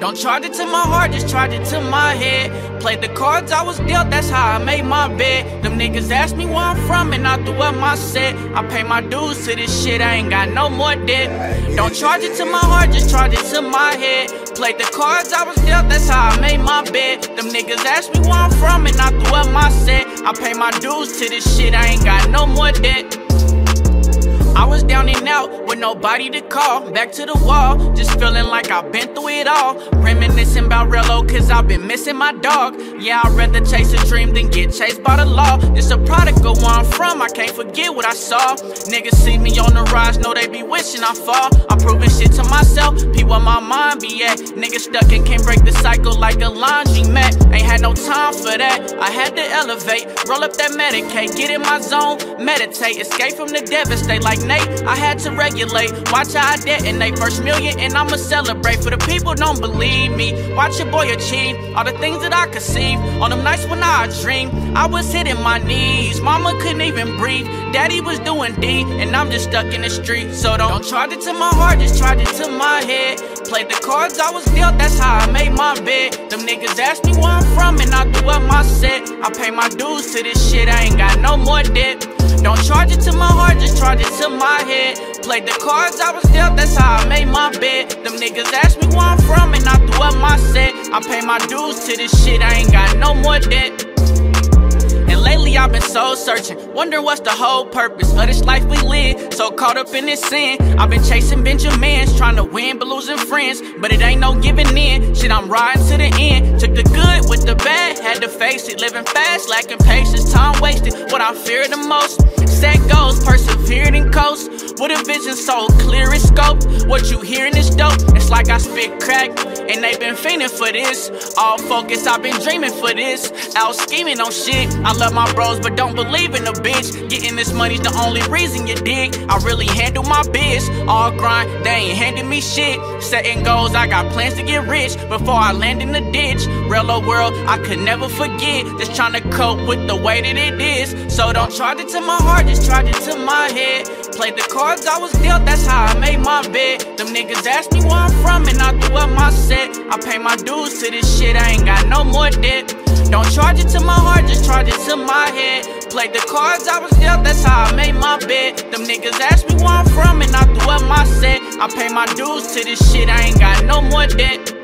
Don't charge it to my heart, just charge it to my head. Played the cards I was dealt, that's how I made my bed. Them niggas asked me where I'm from, and I threw up my set. I pay my dues to this shit, I ain't got no more debt. Don't charge it to my heart, just charge it to my head. Played the cards I was dealt, that's how I made my bed. Them niggas asked me where I'm from, and I threw up my set. I pay my dues to this shit, I ain't got no more debt. I was down and out with nobody to call. Back to the wall, just feeling like I've been through it all. Reminiscing about Rello, cause I've been missing my dog. Yeah, I'd rather chase a dream than get chased by the law. This a product of where I'm from, I can't forget what I saw. Niggas see me on the rise, know they be wishing I fall. I'm proving shit to myself, be where my mind be at. Niggas stuck and can't break the cycle like a laundry mat. Ain't had no time for that, I had to elevate. Roll up that Medicaid, get in my zone, meditate, escape from the devastate like Nate. I had to regulate, watch how I detonate. First million and I'ma celebrate. For the people don't believe me, watch your boy achieve all the things that I conceive. On them nights when I dream, I was hitting my knees. Mama couldn't even breathe, daddy was doing D, and I'm just stuck in the street. So don't, don't charge it to my heart, just charge it to my head. Played the cards I was dealt, that's how I made my bed. Them niggas asked me I'm from, and I threw up my set. I pay my dues to this shit, I ain't got no more debt. Don't charge it to my heart, just charge it to my head. Played the cards I was dealt, that's how I made my bed. Them niggas asked me where I'm from, and I threw up my set. I pay my dues to this shit, I ain't got no more debt. Been soul searching, Wonder what's the whole purpose of this life we live. So caught up in this sin, I've been chasing Benjamins, trying to win but losing friends. But it ain't no giving in, shit I'm riding to the end. Took the good with the bad, had to face it. Living fast, lacking patience, time wasted. What I fear the most, set goals, persevered and coast. With a vision so clear and scope, what you hearing is dope. It's like I spit crack, and they been fiending for this. All focus, I've been dreaming for this. Out scheming on shit. I love my bros, but don't believe in a bitch. Getting this money's the only reason you dig. I really handle my biz. All grind, they ain't handing me shit. Setting goals, I got plans to get rich before I land in the ditch. Rello world, I could never forget. Just trying to cope with the way that it is. So don't charge it to my heart, just charge it to my head. Played the cards I was dealt, that's how I made my bed. Them niggas asked me where I'm from, and I threw up my set. I pay my dues to this shit, I ain't got no more debt. Don't charge it to my heart, just charge it to my head. Played the cards I was dealt, that's how I made my bed. Them niggas asked me where I'm from, and I threw up my set. I pay my dues to this shit, I ain't got no more debt.